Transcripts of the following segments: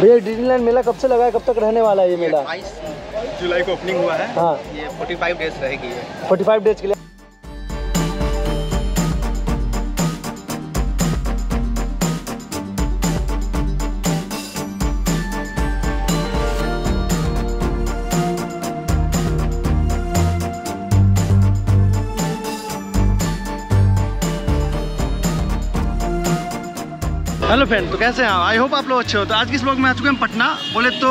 भैया डिज्नीलैंड मेला कब से लगा है? कब तक रहने वाला है ये मेला? जुलाई को ओपनिंग हुआ है। हाँ। ये 45 डेज़ रहेगी ये। फोर्टी फाइव डेज़ के लिए फ्रेंड तो कैसे हैं आई होप आप लोग अच्छे हो। तो आज की इस ब्लॉग में आ चुके हैं पटना। बोले तो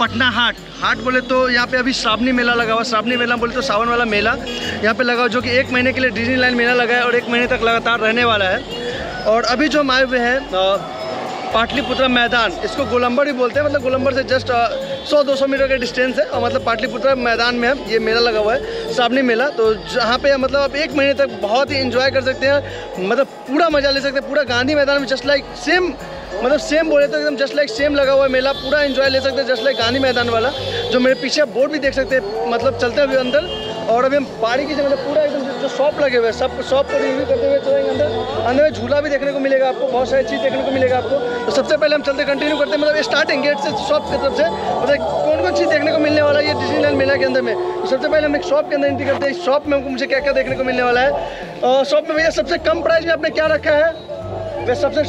पटना हाट। हाट बोले तो यहाँ पे अभी श्रावणी मेला लगा हुआ श्रावणी मेला बोले तो सावन वाला मेला। यहाँ पे लगा हुआ जो कि एक महीने के लिए डिजनी लाइन मेला लगा है और एक महीने तक लगातार रहने वाला है। और अभी जो हम आए हुए हैं पाटलिपुत्रा मैदान, इसको गोलंबर ही बोलते हैं मतलब गोलंबर से जस्ट सौ, दो सौ मीटर का डिस्टेंस है, और मतलब पाटलिपुत्रा मैदान में ये मेला लगा हुआ है, श्रावणी मेला तो जहाँ पे मतलब आप एक महीने तक बहुत ही इंजॉय कर सकते हैं मतलब पूरा मज़ा ले सकते हैं, पूरा गांधी मैदान में जस्ट लाइक सेम मतलब सेम बोले तो एकदम जस्ट लाइक सेम लगा हुआ है मेला, पूरा इंजॉय ले सकते हैं जस्ट लाइक गांधी मैदान वाला, जो मेरे पीछे बोर्ड भी देख सकते हैं मतलब चलते हुए अंदर और अभी हम बारीकी से मतलब पूरा एकदम जो शॉप लगे हुए हैं, सब शॉप को रिव्यू करते हुए चलेंगे अंदर। अंदर में झूला भी देखने को मिलेगा आपको, बहुत सारी चीज़ देखने को मिलेगा आपको। तो सबसे पहले हम चलते कंटिन्यू करते हैं मतलब स्टार्टिंग गेट से शॉप की तरफ़ से मतलब कौन कौन चीज़ देखने को मिलने वाला है, ये डिज्नीलैंड मेला के अंदर में। तो सबसे पहले हम एक शॉप के अंदर एंट्री करते हैं शॉप में हमको मुझे क्या क्या देखने को मिलने वाला है। शॉप में भैया सबसे कम प्राइस में आपने क्या रखा है? सबसे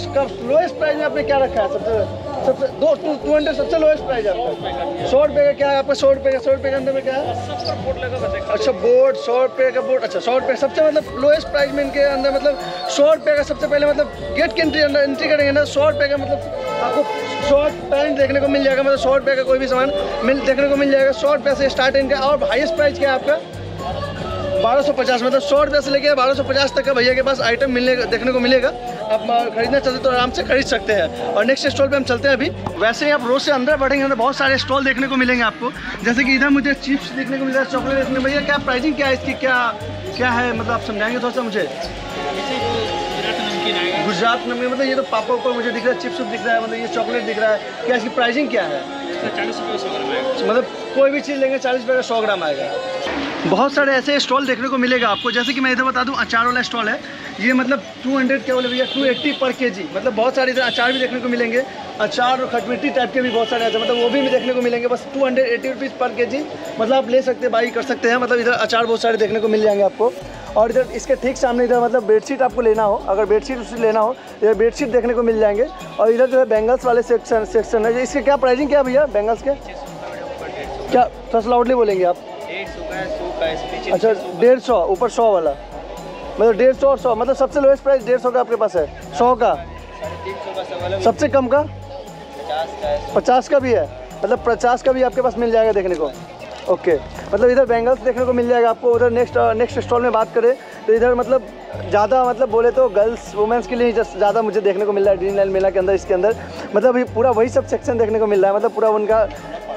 लोएस्ट प्राइस में आपने क्या रखा है सबसे? सबसे दो टू टू हंड्रेड सबसे लोएस्ट प्राइस आपका। सौ रुपये का क्या है आपका? सौ रुपये का सौ रुपये के अंदर में क्या है? अच्छा बोर्ड सौ रुपये का बोर्ड अच्छा सौ रुपये सबसे मतलब लोएस्ट प्राइस में इनके अंदर मतलब सौ रुपये का सबसे पहले मतलब गेट की एंट्री अंदर एंट्री करेंगे ना, सौ रुपये का मतलब आपको शॉर्ट पैंट देखने को मिल जाएगा। मतलब सौ रुपये का कोई भी सामान मिल देखने को मिल जाएगा। सौ रुपये से स्टार्ट इनका। और हाईएस्ट प्राइस क्या है आपका? बारह सौ पचास मतलब सौ रुपये से लेके बारह सौ पचास तक का भैया के पास आइटम मिलने देखने को मिलेगा। आप खरीदना चाहते तो आराम से खरीद सकते हैं। और नेक्स्ट स्टॉल पे हम चलते हैं अभी। वैसे ही आप रोज से अंदर बढ़ेंगे तो बहुत सारे स्टॉल देखने को मिलेंगे आपको। जैसे कि इधर मुझे चिप्स देखने को मिल रहा है चॉकलेट देखने भैया क्या प्राइसिंग क्या है इसकी? क्या क्या है? मतलब आप समझाएँगे थोड़ा सा मुझे? गुजरात नमकीन मतलब ये तो पापा ऊपर मुझे दिख रहा है चिप्स दिख रहा है मतलब ये चॉकलेट दिख रहा है। क्या इसकी प्राइसिंग क्या है? चालीस रुपये मतलब कोई भी चीज़ लेंगे चालीस रुपये का सौ ग्राम आएगा। बहुत सारे ऐसे स्टॉल देखने को मिलेगा आपको। जैसे कि मैं इधर बता दूँ, अचार वाला स्टॉल है। ये मतलब 200 क्या बोले भैया? 280 पर केजी मतलब बहुत सारे इधर अचार भी देखने को मिलेंगे। अचार और खटमिट्टी टाइप के भी बहुत सारे ऐसे मतलब वो भी देखने को मिलेंगे। बस टू हंड्रेड पर के जी मतलब आप ले सकते हैं बाई कर सकते हैं। मतलब इधर अचार बहुत सारे देखने को मिल जाएँगे आपको। और इधर इसके ठीक सामने इधर मतलब बेडशीट आपको लेना हो। अगर बेडशीट उसे लेना हो इधर बेडशीट देखने को मिल जाएँगे। और इधर जो है बेंगल्स वाले सेक्शन सेक्शन है। इसके क्या प्राइसिंग क्या भैया बेंगल्स के? क्या, थोड़ा सा लाउडली बोलेंगे आप? अच्छा डेढ़ सौ ऊपर सौ वाला। मतलब डेढ़ सौ और सौ मतलब सबसे लोएस्ट प्राइस डेढ़ सौ का आपके पास है। सौ का? सबसे कम का? पचास का भी है। मतलब पचास का भी आपके पास मिल जाएगा देखने को। ओके मतलब इधर बैंगल्स देखने को मिल जाएगा आपको उधर नेक्स्ट नेक्स्ट स्टॉल में बात करें तो इधर मतलब ज़्यादा मतलब बोले तो गर्ल्स वुमेंस के लिए जस्ट ज़्यादा मुझे देखने को मिल रहा है डिज्नीलैंड मेला के अंदर इसके अंदर। मतलब अभी पूरा वही सब सेक्शन देखने को मिल रहा है मतलब पूरा उनका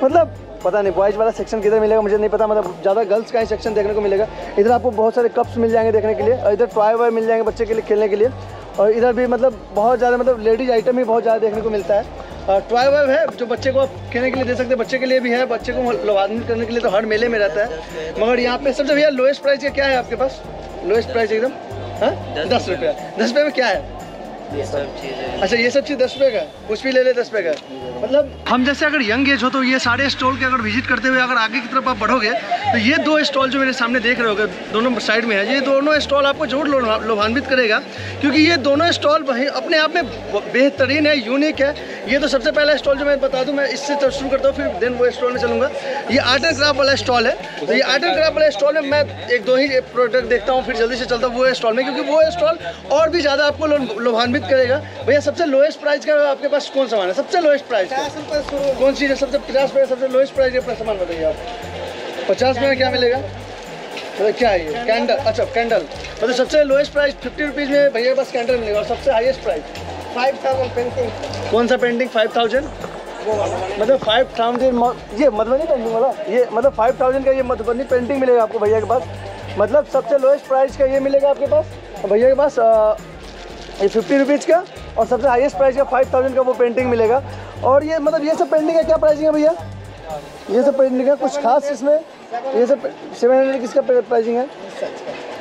मतलब पता नहीं बॉयज़ वाला सेक्शन किधर मिलेगा, मुझे नहीं पता मतलब ज़्यादा गर्ल्स का ही सेक्शन देखने को मिलेगा। इधर आपको बहुत सारे कप्स मिल जाएँगे देखने के लिए, और इधर टॉय वॉय मिल जाएँगे बच्चे के लिए, खेलने के लिए। और इधर भी मतलब बहुत ज़्यादा मतलब लेडीज़ आइटम भी बहुत ज़्यादा देखने को मिलता है। और टॉय वॉय है, जो बच्चे को आप खेलने के लिए दे सकते हैं, बच्चे के लिए भी है, बच्चे को लवान्वित करने के लिए तो हर मेले में रहता है। मगर यहाँ पे सबसे भैया लोएस्ट प्राइस का क्या है आपके पास? लोएस्ट प्राइस एकदम हाँ? दस रुपया। दस रुपये में क्या है? अच्छा ये सब चीज़ दस रुपये का कुछ भी ले ले दस रुपये का मतलब हम जैसे अगर यंग एज हो तो ये सारे स्टॉल के अगर विज़िट करते हुए अगर आगे की तरफ़ आप बढ़ोगे तो ये दो स्टॉल जो मेरे सामने देख रहे होगे दोनों साइड में है ये दोनों स्टॉल आपको ज़रूर लोभान्वित करेगा क्योंकि ये दोनों स्टॉल वही अपने आप में बेहतरीन है यूनिक है। ये तो सबसे पहला स्टॉल जो मैं बता दूँ, मैं इससे तो शुरू करता हूँ, फिर देन वो स्टॉल में चलूँगा। ये आर्ट एंड क्राफ्ट वाला स्टॉल है। तो ये आर्ट एंड क्राफ्ट वाला स्टॉल में मैं एक दो ही प्रोडक्ट देखता हूँ, फिर जल्दी से चलता हूँ वो स्टॉल में, क्योंकि वो स्टॉल और भी ज़्यादा आपको लोभान्वित करेगा। भैया, सबसे लोएस्ट प्राइस का आपके पास कौन सामान है? सबसे लोएस्ट प्राइस कौन सी है? सबसे पचास रुपये सबसे लोएस्ट प्राइस का सामान बताइए आप। पचास में क्या मिलेगा? मतलब क्या है ये? कैंडल अच्छा कैंडल मतलब सबसे लोएस्ट प्राइस फिफ्टी रुपीज़ में भैया पास कैंडल मिलेगा और सबसे highest price five thousand painting कौन सा पेंटिंग फाइव थाउज़ेंड? मतलब फाइव थाउज़ेंड ये मधुबनी पेंटिंग वाला? ये मतलब फाइव थाउज़ेंड का ये मधुबनी पेंटिंग मिलेगा आपको भैया के पास। मतलब सबसे लोएस्ट प्राइस का ये मिलेगा आपके पास। भैया के पास ये फिफ्टी रुपीज़ का और सबसे हाईएस्ट प्राइस का फाइव थाउज़ेंड का वो पेंटिंग मिलेगा। और ये मतलब ये सब पेंटिंग का क्या प्राइसिंग है भैया? ये सब पेंटिंग का कुछ खास इसमें ये सब सेवन हंड्रेड किसका प्राइसिंग है?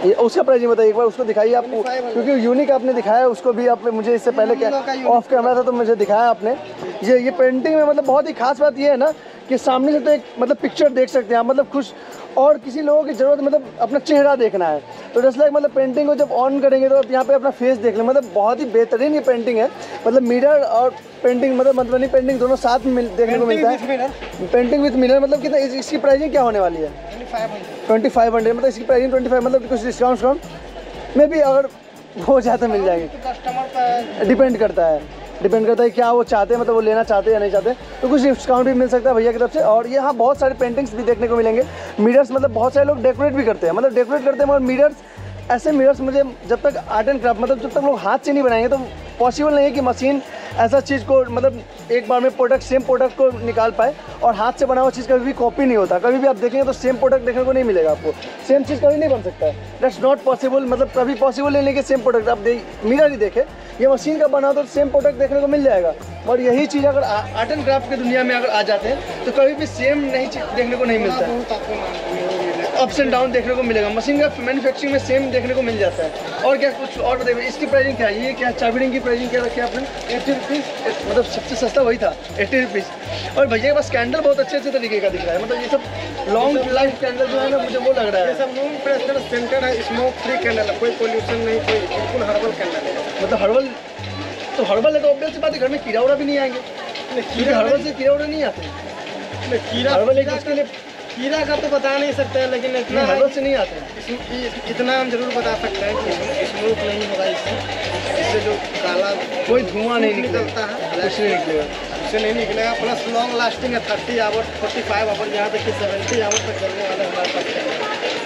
ये उसका प्राइसिंग बताइए एक बार उसको दिखाइए आपको क्योंकि यूनिक आपने दिखाया उसको भी आप मुझे इससे पहले क्या ऑफ़ कैमरा था तो मुझे दिखाया आपने। ये ये पेंटिंग में मतलब बहुत ही खास बात ये है ना कि सामने से तो एक मतलब पिक्चर देख सकते हैं आप मतलब खुश और किसी लोगों की ज़रूरत मतलब अपना चेहरा देखना है। तो जस्ट लाइक मतलब पेंटिंग को जब ऑन करेंगे तो आप यहाँ पे अपना फेस देख लें मतलब बहुत ही बेहतरीन ये पेंटिंग है। मतलब मिरर और पेंटिंग मतलब मधुबनी पेंटिंग दोनों साथ में देखने को मिलता है। पेंटिंग विथ मिरर मतलब कितना इस- इसकी प्राइसिंग क्या होने वाली है? ट्वेंटी फाइव हंड्रेड मतलब इसकी प्राइसिंग ट्वेंटी फाइव मतलब कुछ डिस्काउंट डिस्काउंट में भी अगर हो जाए तो मिल जाएँगे। कस्टमर डिपेंड करता है। डिपेंड करता है क्या वो चाहते हैं मतलब वो लेना चाहते हैं या नहीं चाहते तो कुछ डिस्काउंट भी मिल सकता है भैया की तरफ़ से। और यहाँ बहुत सारे पेंटिंग्स भी देखने को मिलेंगे। मिरर्स मतलब बहुत सारे लोग डेकोरेट भी करते हैं। मतलब डेकोरेट करते हैं, मगर मिरर्स ऐसे मिरर्स मुझे जब तक आर्ट एंड क्राफ्ट मतलब जब तक लोग हाथ से नहीं बनाएँगे तो पॉसिबल नहीं है कि मशीन ऐसा चीज़ को मतलब एक बार में प्रोडक्ट सेम प्रोडक्ट को निकाल पाए और हाथ से बना हुआ चीज़ कभी भी कॉपी नहीं होता। कभी भी आप देखेंगे तो सेम प्रोडक्ट देखने को नहीं मिलेगा आपको। सेम चीज़ कभी नहीं बन सकता। है दैट्स नॉट पॉसिबल मतलब कभी पॉसिबल नहीं है कि सेम प्रोडक्ट आप दे मिरर ही देखे। ये मशीन का बना तो सेम प्रोडक्ट देखने को मिल जाएगा। और यही चीज़ अगर आर्ट एंड क्राफ्ट की दुनिया में अगर आ जाते हैं तो कभी भी सेम नहीं चीज़ देखने को नहीं मिलता। है अप्स एंड डाउन देखने को मिलेगा। मशीन का मैन्युफैक्चरिंग में सेम देखने को मिल जाता है। और क्या कुछ और बताइए, इसकी प्राइसिंग क्या है? ये क्या चाबी की प्राइसिंग क्या रखी आपने? एट्टी रुपीज़ मतलब सबसे सस्ता वही था एट्टी रुपीज़ और भैया के पास कैंडल बहुत अच्छे अच्छे तरीके का दिख रहा है। मतलब ये सब लॉन्ग लाइफ कैंडल जो है ना, मुझे वो लग रहा है। सब सेंटर है स्मोक फ्री कैंडल है, कोई पोल्यूशन नहीं, कोई बिल्कुल हर्बल कैंडल है। मतलब हर्बल तो हर्बल है तो ऑब्वियस सी बात है घर में कीड़ा उड़ा भी नहीं आएँगे। क्योंकि हर्बल से कीड़ा उड़ा नहीं आते। नहीं, कीड़ा हर्बल एक उसके लिए कीड़ा का तो बता नहीं सकते हैं लेकिन इतना हर्बल से नहीं आते। इतना हम ज़रूर बता सकते हैं कि स्मोक नहीं होगा इससे। इससे जो काला कोई धुआँ नहीं निकलता है कुछ नहीं निकलेगा। इससे नहीं निकलेगा। प्लस लॉन्ग लास्टिंग है thirty hour forty five hour यहाँ तक कि सेवेंटी आवर तक चलने वाले हमारे पास। हैं।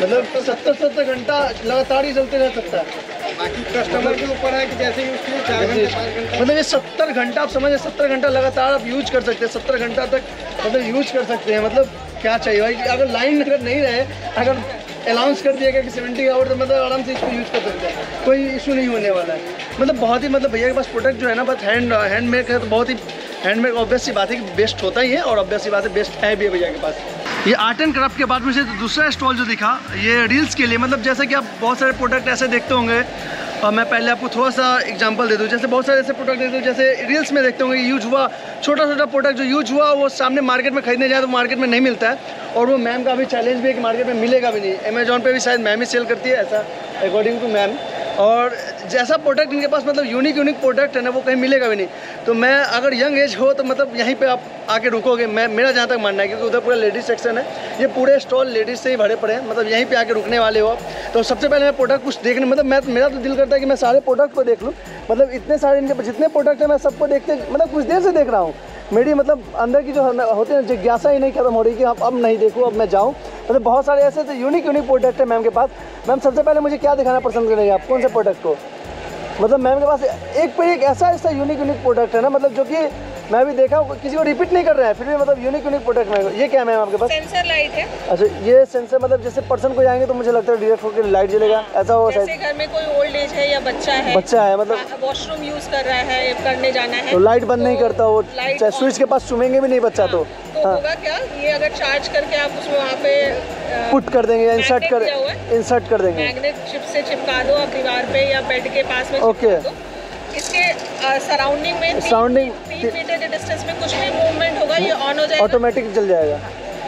मतलब सत्तर सत्तर घंटा लगातार ही चलते रह सकता है। बाकी कस्टमर के ऊपर है कि जैसे चार घंटे मतलब ये सत्तर घंटा आप समझे सत्तर घंटा लगातार आप यूज़ कर सकते हैं सत्तर घंटा तक मतलब यूज़ कर सकते हैं। मतलब क्या चाहिए भाई? कि अगर लाइन अगर नहीं रहे अगर अलाउंस कर दिया गया कि सेवेंटी आवर तो मतलब आराम से इसको यूज़ कर सकते हैं। कोई इशू नहीं होने वाला है। मतलब बहुत ही मतलब भैया के पास प्रोडक्ट जो है ना बस हैंड हैंडमेड है तो बहुत ही हैंडमेड ऑब्वियस सी बात है कि बेस्ट होता ही है और ऑब्वियस सी बात है बेस्ट है भी है भैया के पास। ये आर्ट एंड क्राफ्ट के बाद मुझे दूसरा स्टॉल जो दिखा, ये रील्स के लिए मतलब जैसे कि आप बहुत सारे प्रोडक्ट ऐसे देखते होंगे, और मैं पहले आपको थोड़ा सा एग्जांपल दे दूँ, जैसे बहुत सारे ऐसे प्रोडक्ट देते हूँ, जैसे रील्स में देखते होंगे यूज़ हुआ छोटा छोटा प्रोडक्ट जो यूज़ हुआ, वो सामने मार्केट में खरीदने जाए तो मार्केट में नहीं मिलता है, और वो मैम का भी चैलेंज भी है कि मार्केट में मिलेगा भी नहीं। अमेजोन पर भी शायद मैम ही सेल करती है, ऐसा अकॉर्डिंग टू मैम और जैसा प्रोडक्ट इनके पास मतलब यूनिक यूनिक प्रोडक्ट है ना, वो कहीं मिलेगा भी नहीं। तो मैं अगर यंग एज हो तो मतलब यहीं पे आप आके रुकोगे। मैं, मेरा जहाँ तक मानना है, क्योंकि उधर पूरा लेडीज़ सेक्शन है। ये पूरे स्टॉल लेडीज़ से ही भरे पड़े हैं। मतलब यहीं पे आके रुकने वाले हो आप। तो सबसे पहले मैं प्रोडक्ट कुछ देखने मतलब मैं, मेरा तो दिल करता है कि मैं सारे प्रोडक्ट को देख लूँ। मतलब इतने सारे इनके, जितने प्रोडक्ट हैं, मैं सबको देखते मतलब कुछ देर से देख रहा हूँ। मेरी मतलब अंदर की जो होती है जिज्ञासा ही नहीं खत्म हो रही कि अब अब नहीं देखूँ, अब मैं जाऊँ। मतलब बहुत सारे ऐसे ऐसे यूनिक यूनिक प्रोडक्ट है मैम के पास। मैम, सबसे पहले मुझे क्या दिखाना पसंद करेंगे आप? कौन से प्रोडक्ट को? मतलब मैम के पास एक पर एक ऐसा ऐसा यूनिक यूनिक प्रोडक्ट है ना मतलब जो कि मैं भी देखा किसी को रिपीट नहीं कर रहे हैं फिर भी मतलब यूनिक यूनिक प्रोडक्ट में ये क्या मैम आपके पास? सेंसर लाइट है। अच्छा ये सेंसर मतलब जैसे पर्सन को जाएँगे तो मुझे लगता है डायरेक्ट होकर लाइट जलेगा ऐसा हो जैसे घर में कोई ओल्ड एज है या बच्चा है बच्चा है मतलब वॉशरूम यूज़ कर रहा है करने जाना है तो लाइट बंद नहीं तो करता वो चाहे स्विच के पास चुमेंगे भी नहीं बच्चा तो। तो हाँ। होगा क्या? ये अगर चार्ज करके आप उसमें वहाँ पे पुट कर देंगे या इंसर्ट कर है? इंसर्ट कर देंगे। मैग्नेट चिप से चिपका दो दीवार पे या बेड के पास में Okay. इसके सराउंडिंग में तीन मीटर के डिस्टेंस में कुछ भी मूवमेंट होगा ये ऑन हो जाएगा। ऑटोमेटिक चल जाएगा।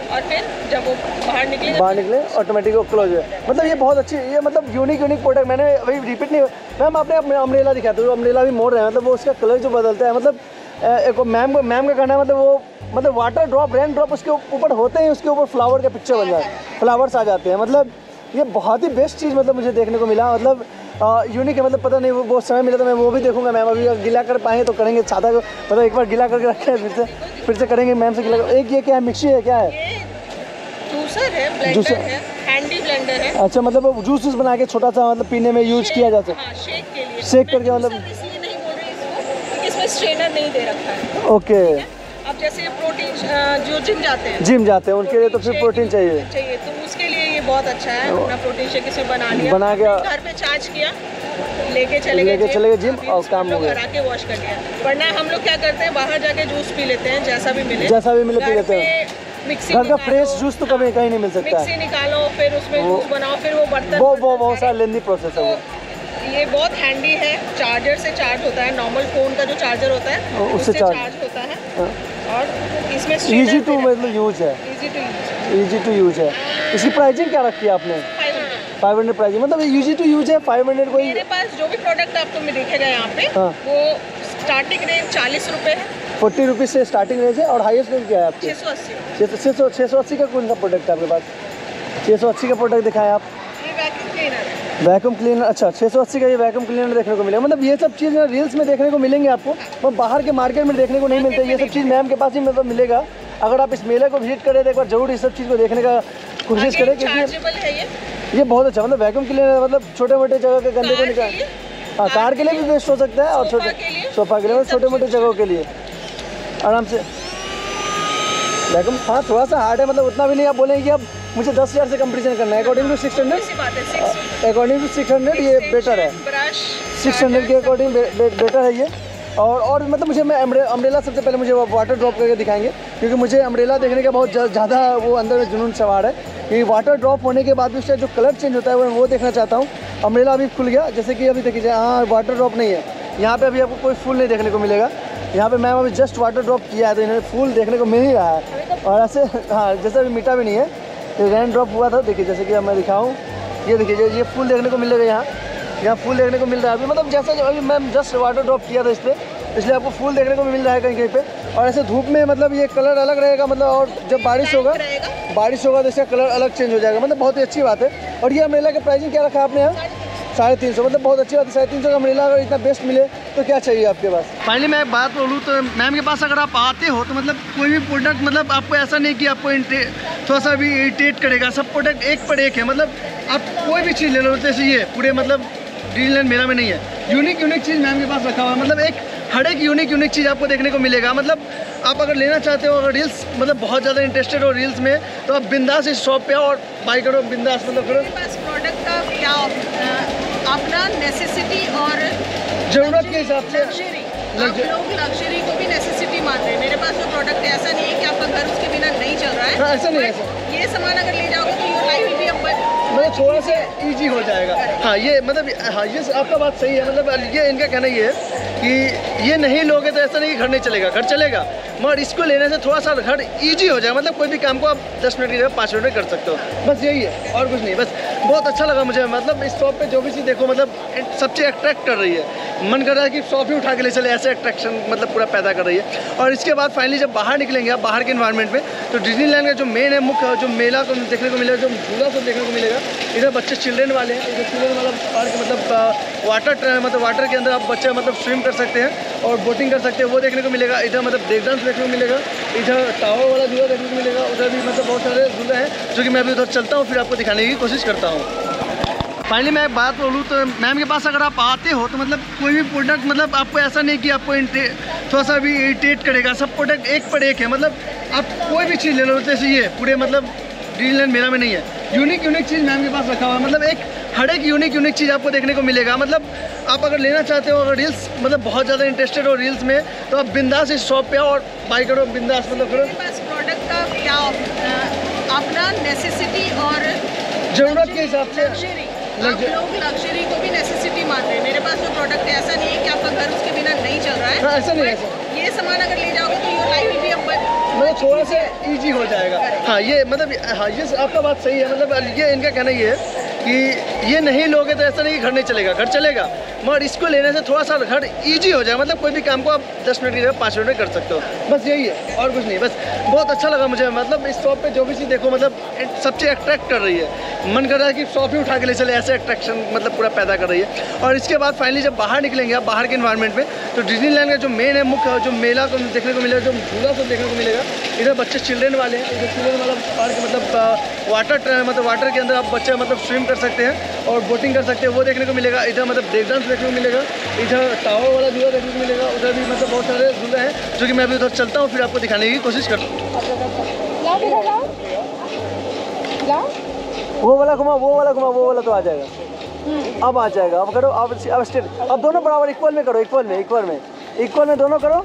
और फिर जब वो बाहर निकले बाहर निकले ऑटोमेटिक वो क्लोज है मतलब ये बहुत अच्छी ये मतलब यूनिक यूनिक प्रोडक्ट मैंने अभी रिपीट नहीं मैम आपने अपने अम्ब्रेला दिखाते हो अम्ब्रेला भी मोड़ रहे हैं मतलब वो उसका कलर जो बदलता है मतलब एक मैम को मैम का कहना है मतलब वो मतलब वाटर ड्रॉप रेन ड्रॉप उसके ऊपर होते हैं उसके ऊपर फ्लावर का पिक्चर बन जाए फ्लावर्स आ जाते हैं। मतलब ये बहुत ही बेस्ट चीज़ मतलब मुझे देखने को मिला। मतलब यूनिक है मतलब पता नहीं वो बहुत समय मिला तो मैं वो भी देखूँगा मैम अभी गिला कर पाए तो करेंगे छाता को मतलब एक बार गिला करके रखे हैं फिर से फिर से करेंगे मैम से गिला कर एक ये क्या है मिक्सी है क्या है? जूसर है जूसर। ब्लेंडर है हैंडी ब्लेंडर है। अच्छा मतलब वो जूस बना के छोटा सा मतलब पीने में यूज़ किया जाता हाँ शेक के लिए। शेक करके मतलब- इसमें स्ट्रेनर नहीं दे रखा है। ओके अब जैसे प्रोटीन जो जिम जाते हैं। जिम जाते हैं उनके लिए तो फिर प्रोटीन चाहिए। चाहिए तो बहुत अच्छा है। अपना प्रोटीन शेक इसमें बना लिया। बना के- घर पे चार्ज किया। लेके चले गए लेके चले गए जिम और काम हो गया। घर आके वॉश कर लिया वरना हम लोग क्या करते हैं बाहर जाके जूस पी लेते हैं जैसा भी मिले। जैसा भी मिले पी लेते हैं। घर का फ्रेश जूस तो कभी कहीं नहीं मिल सकता मिक्सी है निकालो फिर उसमें जूस बनाओ फिर वो बर्तन वो वो बहुत सारा। लेंदी प्रोसेस है वो। तो ये बहुत हैंडी है। चार्जर से चार्ज होता है। नॉर्मल फ़ोन का जो चार्जर होता है उससे चार्ज होता है। हाँ। और इसमें इजी टू मतलब यूज़ है। Easy to use easy to use है। इसकी प्राइसिंग क्या रखी है आपने? फाइव हंड्रेड प्राइसिंग मतलब इजी टू यूज़ है फाइव हंड्रेड कोई मेरे पास जो भी प्रोडक्ट आपको में दिखेगा यहाँ पे हाँ। वो स्टार्टिंग रेंज चालीस रुपए है। फोर्टी रुपीज़ से स्टार्टिंग रेंज है और हाईएस्ट रेंज क्या है आपके? छः सौ अस्सी। छः सौ अस्सी का कौन सा प्रोडक्ट है आपके पास? छः सौ अस्सी का प्रोडक्ट दिखाएँ आप। वैक्यूम क्लीनर है। वैक्यूम क्लीनर अच्छा 680 का ये वैक्यूम क्लीनर देखने को मिलेगा। मतलब ये सब चीज़ रील्स में देखने को मिलेंगे आपको पर बाहर के मार्केट में देखने को नहीं मिलते ये सब चीज़ मैम के पास ही मतलब मिलेगा। अगर आप इस मेले को विज़िट करें तो एक बार ज़रूर इस सब चीज़ को देखने का कोशिश करें क्योंकि ये? बहुत अच्छा मतलब वैक्यूम क्लीनर मतलब छोटे मोटे जगह के गंदे को निकाल हाँ कार के लिए भी बेस्ट हो सकता है और छोटे सोफा के लिए सब छोटे मोटे जगहों के लिए। आराम से। वैक्यूम हाँ थोड़ा सा हार्ड है मतलब उतना भी नहीं आप बोलेंगे कि अब मुझे दस हज़ार से कंपटीशन करना है। According to six hundred according to six hundred ये बेटर है। सिक्स हंड्रेड के अकॉर्डिंग बेटर है ये। और और मतलब मुझे मैं अम्ब्रेला सबसे पहले मुझे वाटर ड्रॉप करके दिखाएँगे क्योंकि मुझे अम्ब्रेला देखने का बहुत ज़्या- ज़्यादा वो अंदर में जुनून सवार है। कि वाटर ड्रॉप होने के बाद भी उसका जो कलर चेंज होता है वो वो देखना चाहता हूँ। अम्ब्रेला अभी खुल गया जैसे कि अभी देखिए हाँ वाटर ड्रॉप नहीं है। यहाँ पे अभी आपको कोई फूल नहीं देखने को मिलेगा। यहाँ पे मैम अभी जस्ट वाटर ड्रॉप किया है तो इन्हें फूल देखने को मिल ही रहा है। और ऐसे हाँ जैसे अभी मीठा भी नहीं है तो रैन ड्रॉप हुआ था देखिए जैसे कि अब मैं दिखाऊँ। ये देखिए ये- ये फूल देखने को मिलेगा यहाँ। यहाँ फूल देखने को मिल रहा है। अभी मतलब जैसा अभी मैम जस्ट वाटर ड्रॉप किया था इस पर इसलिए आपको फूल देखने को मिल रहा है कहीं कहीं पे। और ऐसे धूप में मतलब ये कलर अलग रहेगा मतलब और जब बारिश होगा बारिश होगा तो इसका कलर अलग चेंज हो जाएगा। मतलब बहुत ही अच्छी बात है। और ये अम्ब्रेला का प्राइसिंग क्या रखा है आपने यहाँ? साढ़े तीन सौ। मतलब बहुत अच्छी बात है साढ़े तीन सौ का अम्ब्रेला अगर इतना बेस्ट मिले तो क्या चाहिए आपके पास? फाइनली मैं एक बात बोलूँ तो मैम के पास अगर आप आते हो तो मतलब कोई भी प्रोडक्ट मतलब आपको ऐसा नहीं कि आपको थोड़ा सा भी इरिटेट करेगा। सब प्रोडक्ट एक पर एक है। मतलब आप कोई भी चीज़ ले लो जैसे ये पूरे मतलब ड्रीलैंड मेला में नहीं है। यूनिक यूनिक चीज़ मैम के पास रखा हुआ है। मतलब एक हर एक यूनिक यूनिक चीज़ आपको देखने को मिलेगा। मतलब आप अगर लेना चाहते हो अगर रील्स मतलब बहुत ज़्यादा इंटरेस्टेड हो रील्स में तो आप बिंदास इस शॉप पे आओ और बाई करो बिंदास मतलब करो। प्रोडक्ट का क्या अपना नेसेसिटी और ज़रूरत के हिसाब से लग्जरी आप लोग लग्जरी को भी नेसेसिटी मानते हैं। मेरे पास जो प्रोडक्ट है। ऐसा नहीं है कि आपका घर उसके बिना नहीं चल रहा है। हाँ, ऐसा नहीं है, ये सामान अगर ले जाओगे तो योर लाइफ विल बी मतलब थोड़ा सा इजी हो जाएगा। हाँ ये मतलब हाँ ये आपका बात सही है। मतलब ये इनका कहना ये है कि ये नहीं लोगे तो ऐसा नहीं कि घर नहीं चलेगा, घर चलेगा। मगर इसको लेने से थोड़ा सा घर इजी हो जाएगा मतलब कोई भी काम को आप दस मिनट की जगह पाँच मिनट में कर सकते हो। बस यही है, और कुछ नहीं, बस बहुत अच्छा लगा मुझे। मतलब इस शॉप पे जो भी चीज़ देखो मतलब सब चीज़ अट्रैक्ट कर रही है। मन कर रहा है कि शॉप ही उठा के ले चले, ऐसे अट्रैक्शन मतलब पूरा पैदा कर रही है। और इसके बाद फाइनली जब बाहर निकलेंगे आप, बाहर के इन्वायरमेंट में तो डिज्नीलैंड का जो मेन है, मुख्य, जो मेला को देखने को मिलेगा, जो झूला सब देखने को मिलेगा, इधर बच्चे चिल्ड्रेन वाले हैं, इधर चिल्ड्रेन वाला पार्क मतलब वाटर मतलब वाटर के अंदर आप बच्चे मतलब स्विम कर सकते हैं और बोटिंग कर सकते हैं, वो देखने को मिलेगा। इधर मतलब ब्रेक डांस देखने को मिलेगा, इधर टावर वाला झूला देखने को मिलेगा, उधर भी मतलब बहुत सारे झूले हैं, जो कि मैं अभी उधर चलता हूँ, फिर आपको दिखाने की कोशिश करता हूँ। फाइनली मैं बात बोलूँ तो मैम के पास अगर आप आते हो तो मतलब कोई भी प्रोडक्ट मतलब आपको ऐसा नहीं कि आपको थोड़ा सा भी इरिटेट करेगा। सब प्रोडक्ट एक पर एक है। मतलब आप कोई भी चीज़ ले लो जैसे ये पूरे मतलब ड्रीलैंड मेला में नहीं है। यूनिक यूनिक चीज़ मैम के पास रखा हुआ है। मतलब एक हर एक यूनिक यूनिक चीज़ आपको देखने को मिलेगा। मतलब आप अगर लेना चाहते हो अगर रील्स मतलब बहुत ज़्यादा इंटरेस्टेड हो रील्स में तो आप बिंदास इस शॉप पे आओ और बाई करो बिंदास मतलब करो। प्रोडक्ट का क्या अपना नेसेसिटी और ज़रूरत के हिसाब से आप लोग लग्जरी को भी नेसेसिटी मानते हैं। मेरे पास जो प्रोडक्ट है ऐसा नहीं है कि आपका घर उसके बिना नहीं चल रहा है। हाँ, ऐसा नहीं है, ये सामान अगर ले जाओगे तो योर लाइफ भी मतलब थोड़ा सा इजी हो जाएगा। हाँ ये मतलब हाँ ये आपका बात सही है। मतलब ये इनका कहना ये है कि ये नहीं लोगे तो ऐसा नहीं कि घर नहीं चलेगा, घर चलेगा। मगर इसको लेने से थोड़ा सा घर इजी हो जाए मतलब कोई भी काम को आप दस मिनट की जगह, पाँच मिनट में कर सकते हो। बस यही है, और कुछ नहीं, बस बहुत अच्छा लगा मुझे। मतलब इस शॉप पे जो भी चीज़ देखो मतलब सब चीज़ अट्रैक्ट कर रही है। मन कर रहा है कि शॉप ही उठा के ले चले, ऐसे अट्रैक्शन मतलब पूरा पैदा कर रही है। और इसके बाद फाइनली जब बाहर निकलेंगे आप, बाहर के इन्वायरमेंट में तो डिज्नीलैंड का जो मेन है, मुख्य, जो मेला को देखने को मिलेगा, जो झूला सब देखने को मिलेगा, इधर बच्चे चिल्ड्रेन वाले हैं, इधर चिल्ड्रेन वाला पार्क मतलब वाटर मतलब वाटर के अंदर आप बच्चे मतलब स्विम कर सकते हैं और बोटिंग कर सकते हैं। वो देखने को मिलेगा। इधर मतलब ब्रेक डांस देखने को मिलेगा। इधर टावर वाला झूला देखने को मिलेगा। उधर भी मतलब बहुत सारे झूले हैं जो कि मैं अभी उधर चलता हूँ फिर आपको दिखाने की कोशिश करता हूँ। वो वाला घुमा वो वाला घुमा वो वाला तो आ जाएगा। अब आ जाएगा। अब करो अब अब स्टेट अब दोनों बराबर इक्वल में करो इक्वल में इक्वल में। इक्वल में दोनों करो।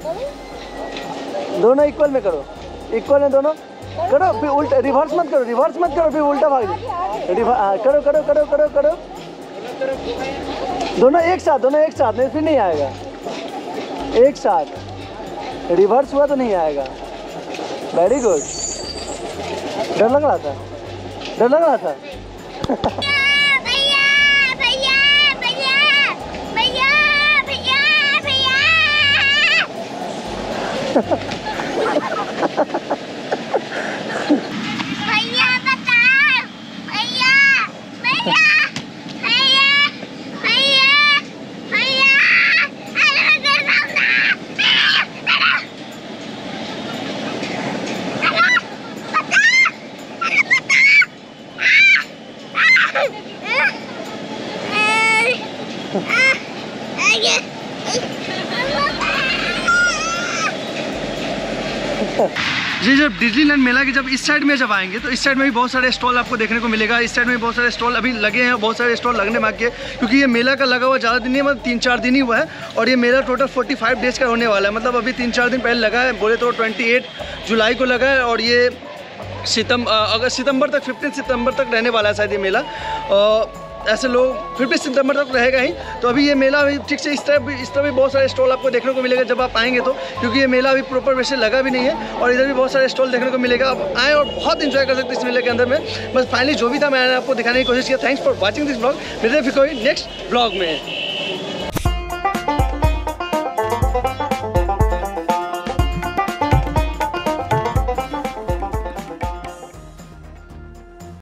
दोनों इक्वल में करो। इक्वल में दोनों। करो फिर उल्टा रिवर्स मत करो रिवर्स मत करो फिर उल्टा भाग हाँ, करो करो करो करो करो। दोनों एक साथ दोनों एक साथ नहीं फिर नहीं आएगा। एक साथ। रिवर्स हुआ तो नहीं आएगा। वेरी गुड डर लग रहा था? डर लग रहा था? भैया भैया भैया भैया भैया भैया भैया बता भैया भैया भैया भैया भैया अरे मैं तेरे सामने अरे अरे बता अरे जी जब डिज्नीलैंड मेला के जब इस साइड में जब आएँगे तो इस साइड में भी बहुत सारे स्टॉल आपको देखने को मिलेगा। इस साइड में भी बहुत सारे स्टॉल अभी लगे हैं, बहुत सारे स्टॉल लगने बाकी है, क्योंकि ये मेला का लगा हुआ ज़्यादा दिन नहीं है मतलब तीन चार दिन ही हुआ है, और ये मेला टोटल 45 डेज़ का होने वाला है। मतलब अभी तीन चार दिन पहले लगा है, बोले तो 28 जुलाई को लगा है, और ये सितम अगस्त सितंबर तक 15 सितंबर तक रहने वाला है शायद ये मेला। ऐसे लोग, फिर भी सितंबर तक रहेगा ही। तो अभी ये मेला भी ठीक से इस तरह भी इस तरह भी बहुत सारे स्टॉल आपको देखने को मिलेगा जब आप आएँगे तो क्योंकि ये मेला अभी प्रॉपर वैसे लगा भी नहीं है और इधर भी बहुत सारे स्टॉल देखने को मिलेगा। आप आएँ और बहुत इन्जॉय कर सकते इस मेले के अंदर में। बस फाइनली जो भी था मैंने आपको दिखाने की कोशिश किया thanks for watching this blog मिलते फिर कोई नेक्स्ट ब्लॉग में।